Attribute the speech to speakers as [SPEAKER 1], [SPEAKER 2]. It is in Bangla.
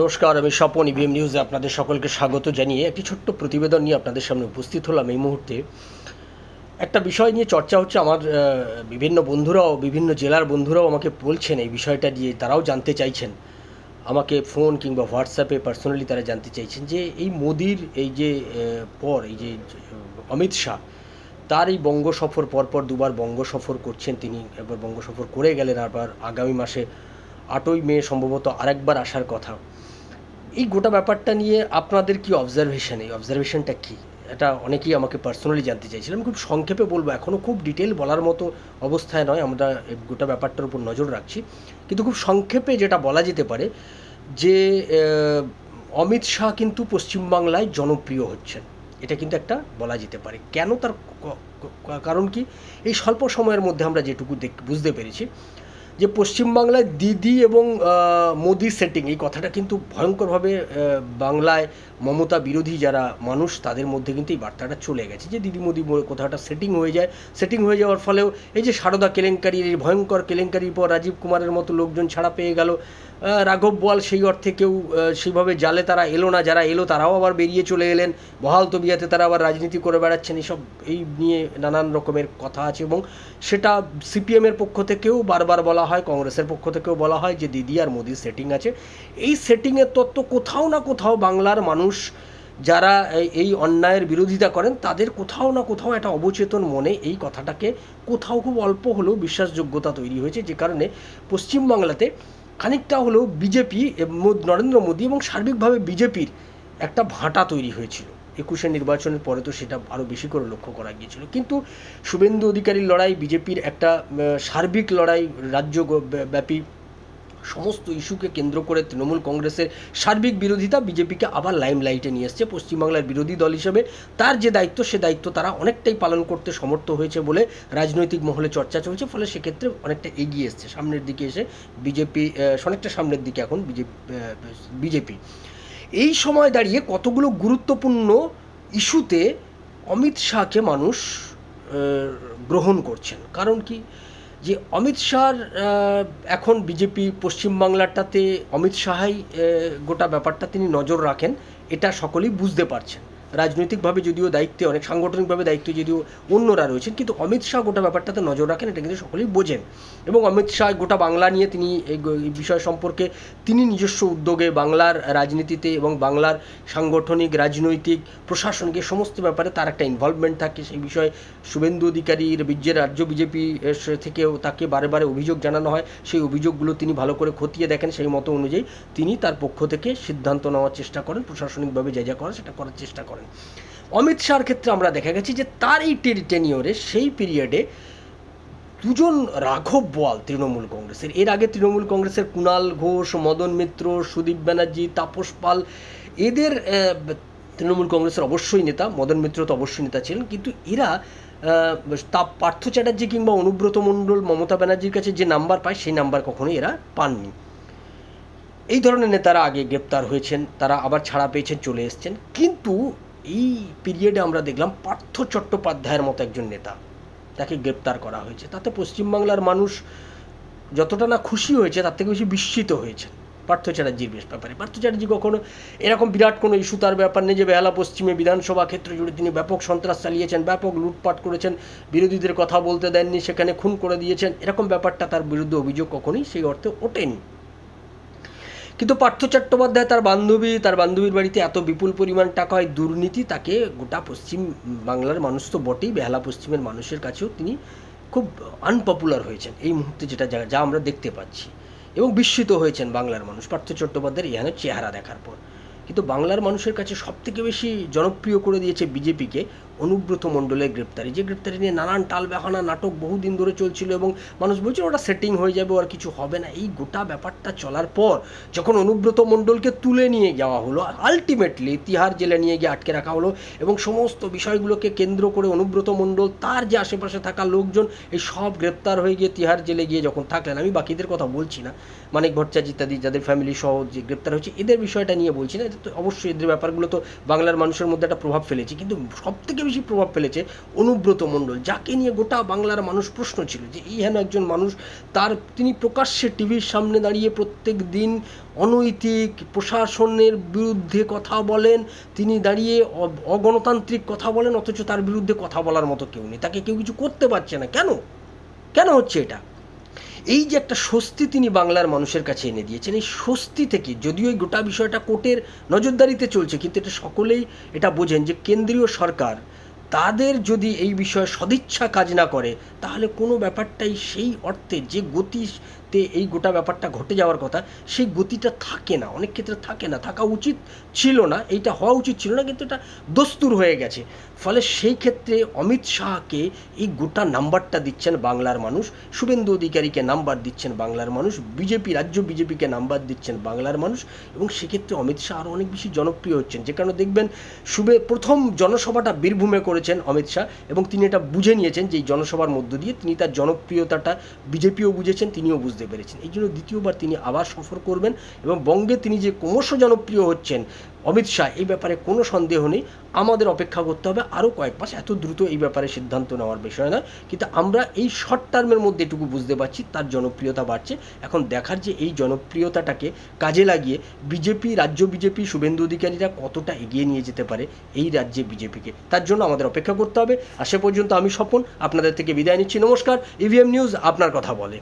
[SPEAKER 1] নমস্কার, আমি স্বপন ইভিএম নিউজে আপনাদের সকলকে স্বাগত জানিয়ে একটি ছোট্ট প্রতিবেদন নিয়ে আপনাদের সামনে উপস্থিত হলাম এই মুহূর্তে। একটা বিষয় নিয়ে চর্চা হচ্ছে আমার বিভিন্ন বন্ধুরাও, বিভিন্ন জেলার বন্ধুরাও আমাকে বলছেন এই বিষয়টা দিয়ে তারাও জানতে চাইছেন। আমাকে ফোন কিংবা হোয়াটসঅ্যাপে পার্সোনালি তারা জানতে চাইছেন যে এই মোদির এই যে পর, এই যে, অমিত শাহ, তার এই বঙ্গ সফর পরপর দুবার বঙ্গ সফর করছেন তিনি, একবার বঙ্গ সফর করে গেলেন, আবার আগামী মাসে আটই মে সম্ভবত আরেকবার আসার কথা। এই গোটা ব্যাপারটা নিয়ে আপনাদের কি অবজারভেশন এই অবজারভেশনটা কি? এটা অনেকেই আমাকে পার্সোনালি জানতে চাইছিলাম খুব সংক্ষেপে বলব এখনও খুব ডিটেল বলার মতো অবস্থায় নয়। আমরা গোটা ব্যাপারটার উপর নজর রাখছি। কিন্তু খুব সংক্ষেপে যেটা বলা যেতে পারে যে অমিত শাহ কিন্তু পশ্চিমবাংলায় জনপ্রিয় হচ্ছেন। এটা কিন্তু একটা বলা যেতে পারে। কেন তার কারণ কি? এই স্বল্প সময়ের মধ্যে আমরা যেটুকু দেখ, বুঝতে পেরেছি যে পশ্চিমবাংলায় দিদি এবং মোদি সেটিং এই কথাটা কিন্তু ভয়ঙ্করভাবে বাংলায় মমতা বিরোধী যারা মানুষ, তাদের মধ্যে কিন্তু এই বার্তাটা চলে গেছে যে দিদি মোদি বলে কথাটা সেটিং হয়ে যায়। সেটিং হয়ে যাওয়ার ফলেও এই যে সারদা কেলেঙ্কারির, এই ভয়ঙ্কর কেলেঙ্কারির পর রাজীব কুমারের মতো লোকজন ছাড়া পেয়ে গেল। রাঘব বোয়াল সেই অর্থে কেউ সেইভাবে জালে তারা এলো না, যারা এলো তারাও আবার বেরিয়ে চলে এলেন। বহাল তবিয়াতে তারা আবার রাজনীতি করে বেড়াচ্ছেন এইসব এই নিয়ে নানান রকমের কথা আছে এবং সেটা সিপিএমের পক্ষ থেকেও বারবার বলা হয়, কংগ্রেসের পক্ষ থেকেও বলা হয় যে দিদি আর মোদির সেটিং আছে। এই সেটিংয়ের তত্ত্ব কোথাও না কোথাও বাংলার মানুষ যারা এই অন্যায়ের বিরোধিতা করেন, তাদের কোথাও না কোথাও একটা অবচেতন মনে এই কথাটাকে কোথাও খুব অল্প হলেও বিশ্বাসযোগ্যতা তৈরি হয়েছে। যে কারণে পশ্চিমবাংলাতে খানিকটা হলেও বিজেপি নরেন্দ্র মোদী এবং সার্বিকভাবে বিজেপির একটা ভাঁটা তৈরি হয়েছিল। একুশে নির্বাচনের পরে তো সেটা আরও বেশি করে লক্ষ্য করা গিয়েছিল। কিন্তু শুভেন্দু অধিকারীর লড়াই, বিজেপির একটা সার্বিক লড়াই, রাজ্য ব্যাপী সমস্ত ইস্যুকে কেন্দ্র করে তৃণমূল কংগ্রেসের সার্বিক বিরোধিতা বিজেপিকে আবার লাইমলাইটে নিয়ে এসছে। পশ্চিমবাংলার বিরোধী দল হিসেবে তার যে দায়িত্ব, সে দায়িত্ব তারা অনেকটাই পালন করতে সমর্থ হয়েছে বলে রাজনৈতিক মহলে চর্চা চলছে। ফলে সেক্ষেত্রে অনেকটা এগিয়ে এসছে। সামনের দিকে এসে বিজেপি অনেকটা সামনের দিকে এখন বিজেপি বিজেপি। এই সময় দাঁড়িয়ে কতগুলো গুরুত্বপূর্ণ ইস্যুতে অমিত শাহকে মানুষ গ্রহণ করছেন। কারণ কি? যে অমিত শাহর এখন বিজেপি পশ্চিমবাংলাটাতে অমিত শাহাই গোটা ব্যাপারটা তিনি নজর রাখেন, এটা সকলেই বুঝতে পারছেন। রাজনৈতিকভাবে যদিও দায়িত্বে, অনেক সাংগঠনিকভাবে দায়িত্বে যদিও অন্যরা রয়েছেন, কিন্তু অমিত শাহ গোটা ব্যাপারটাতে নজর রাখেন, এটা কিন্তু সকলেই বোঝেন। এবং অমিত শাহ গোটা বাংলা নিয়ে তিনি এই বিষয় সম্পর্কে তিনি নিজস্ব উদ্যোগে বাংলার রাজনীতিতে এবং বাংলার সাংগঠনিক, রাজনৈতিক, প্রশাসনিক সমস্ত ব্যাপারে তার একটা ইনভলভমেন্ট থাকে। সেই বিষয়ে শুভেন্দু অধিকারীর বীর্যের রাজ্য বিজেপি থেকেও তাকে বারে বারে অভিযোগ জানানো হয়। সেই অভিযোগগুলো তিনি ভালো করে খতিয়ে দেখেন, সেই মতো অনুযায়ী তিনি তার পক্ষ থেকে সিদ্ধান্ত নেওয়ার চেষ্টা করেন, প্রশাসনিকভাবে যা যা করেন সেটা করার চেষ্টা করেন। অমিত শাহর ক্ষেত্রে আমরা দেখা গেছি যে তার এই টেনিওরে সেই পিরিয়ডে দুজন রাঘব বোয়াল তৃণমূল কংগ্রেসের। এর আগে তৃণমূল কংগ্রেসের কুণাল ঘোষ, মদন মিত্র, সুদীপ ব্যানার্জি, তাপস পাল, এদের তৃণমূল কংগ্রেসের অবশ্যই নেতা, মদন মিত্র তো অবশ্যই নেতা ছিলেন। কিন্তু এরা তা পার্থ চ্যাটার্জি কিংবা অনুব্রত মণ্ডল, মমতা ব্যানার্জির কাছে যে নাম্বার পায়, সেই নাম্বার কখনোই এরা পাননি। এই ধরনের নেতারা আগে গ্রেপ্তার হয়েছেন, তারা আবার ছাড়া পেয়েছেন, চলে এসেছেন। কিন্তু এই পিরিয়ডে আমরা দেখলাম পার্থ চট্টোপাধ্যায়ের মতো একজন নেতা, তাকে গ্রেপ্তার করা হয়েছে। তাতে পশ্চিমবাংলার মানুষ যতটা না খুশি হয়েছে, তার থেকে বেশি বিস্মিত হয়েছে পার্থ চ্যাটার্জির বেশ ব্যাপারে। পার্থ চ্যাটার্জি কখনো এরকম বিরাট কোনো ইস্যু তার ব্যাপার নেই যে, বেহালা পশ্চিমে বিধানসভা ক্ষেত্র জুড়ে তিনি ব্যাপক সন্ত্রাস চালিয়েছেন, ব্যাপক লুটপাট করেছেন, বিরোধীদের কথা বলতে দেননি, সেখানে খুন করে দিয়েছেন। এরকম ব্যাপারটা তার বিরুদ্ধে অভিযোগ কখনোই সেই অর্থে ওঠেনি। কিন্তু পার্থ চট্টোপাধ্যায়, তার বান্ধবী, তার বান্ধবীর বাড়িতে এত বিপুল পরিমাণ টাকা হয় দুর্নীতি, তাকে গোটা পশ্চিম বাংলার মানুষ তো বটেই, বেহালা পশ্চিমের মানুষের কাছেও তিনি খুব আনপপুলার হয়েছেন এই মুহূর্তে যেটা যা আমরা দেখতে পাচ্ছি। এবং বিস্মিত হয়েছেন বাংলার মানুষ, পার্থ চট্টোপাধ্যায়ের এখানে চেহারা দেখার পর। কিন্তু বাংলার মানুষের কাছে সবথেকে বেশি জনপ্রিয় করে দিয়েছে বিজেপিকে অনুব্রত মণ্ডলের গ্রেপ্তারি। যে গ্রেপ্তারি নিয়ে নানান টাল বাহানা নাটক বহুদিন ধরে চলছিল এবং মানুষ বলছে ওটা সেটিং হয়ে যাবে, আর কিছু হবে না। এই গোটা ব্যাপারটা চলার পর যখন অনুব্রত মণ্ডলকে তুলে নিয়ে যাওয়া হলো আলটিমেটলি তিহার জেলে নিয়ে গিয়ে আটকে রাখা হলো এবং সমস্ত বিষয়গুলোকে কেন্দ্র করে অনুব্রত মণ্ডল, তার যে আশেপাশে থাকা লোকজন, এই সব গ্রেপ্তার হয়ে গিয়ে তিহার জেলে গিয়ে যখন থাকলেন, আমি বাকিদের কথা বলছি না। মানিক ভট্টাচার্য ইত্যাদি, যাদের ফ্যামিলি সহ যে গ্রেপ্তার হয়েছে, এদের বিষয়টা নিয়ে বলছি না। তো অবশ্যই এদের ব্যাপারগুলো তো বাংলার মানুষের মধ্যে একটা প্রভাব ফেলেছে। কিন্তু সব থেকে বেশি প্রভাব ফেলেছে অনুব্রত মণ্ডল, যাকে নিয়ে গোটা বাংলার মানুষ প্রশ্ন ছিল যে এই হেন একজন মানুষ তার তিনি প্রকাশ্যে টিভির সামনে দাঁড়িয়ে প্রত্যেক দিন অনৈতিক প্রশাসনের বিরুদ্ধে কথা বলেন, তিনি দাঁড়িয়ে অগণতান্ত্রিক কথা বলেন, অথচ তার বিরুদ্ধে কথা বলার মতো কেউ নেই। তাকে কেউ কিছু করতে পারছে না। কেন? কেন হচ্ছে এটা? এই যে একটা স্বস্তি তিনি বাংলার মানুষের কাছে এনে দিয়েছেন, এই স্বস্তি থেকে যদিও এই গোটা বিষয়টা কোর্টের নজরদারিতে চলছে, কিন্তু এটা সকলেই এটা বোঝেন যে কেন্দ্রীয় সরকার তাদের যদি এই বিষয়ে সদিচ্ছা কাজ না করে তাহলে কোনো ব্যাপারটাই সেই অর্থে যে গতিতে এই গোটা ব্যাপারটা ঘটে যাওয়ার কথা, সেই গতিটা থাকে না। অনেক ক্ষেত্রে থাকে না। থাকা উচিত ছিল না, এইটা হওয়া উচিত ছিল না, কিন্তু এটা দস্তুর হয়ে গেছে। ফলে সেই ক্ষেত্রে অমিত শাহকে এই গোটা নাম্বারটা দিচ্ছেন বাংলার মানুষ, শুভেন্দু অধিকারীকে নাম্বার দিচ্ছেন বাংলার মানুষ, বিজেপি, রাজ্য বিজেপিকে নাম্বার দিচ্ছেন বাংলার মানুষ, এবং সেক্ষেত্রে অমিত শাহ আরও অনেক বেশি জনপ্রিয় হচ্ছেন। যে কারণে দেখবেন, শুভে, প্রথম জনসভাটা বীরভূমে করেছেন অমিত শাহ, এবং তিনি এটা বুঝে নিয়েছেন যে এই জনসভার মধ্য দিয়ে তিনি তার জনপ্রিয়তাটা বিজেপিও বুঝেছেন, তিনিও বুঝতে পেরেছেন। এই জন্য দ্বিতীয়বার তিনি আবার সফর করবেন এবং বঙ্গে তিনি যে ক্রমশ জনপ্রিয় হচ্ছেন, অমিত শাহ, এই ব্যাপারে কোনো সন্দেহ নেই। আমাদের অপেক্ষা করতে হবে আরও কয়েক মাস। এত দ্রুত এই ব্যাপারে সিদ্ধান্ত নেওয়ার বিষয় না কিন্তু আমরা এই শর্ট টার্মের মধ্যে এটুকু বুঝতে পারছি, তার জনপ্রিয়তা বাড়ছে। এখন দেখার যে এই জনপ্রিয়তাটাকে কাজে লাগিয়ে বিজেপি, রাজ্য বিজেপি, শুভেন্দু অধিকারীরা কতটা এগিয়ে নিয়ে যেতে পারে এই রাজ্যে বিজেপিকে, তার জন্য আমাদের অপেক্ষা করতে হবে। আর সে পর্যন্ত আমি স্বপন, আপনাদের থেকে বিদায় নিচ্ছি। নমস্কার ইভিএম নিউজ আপনার কথা বলে।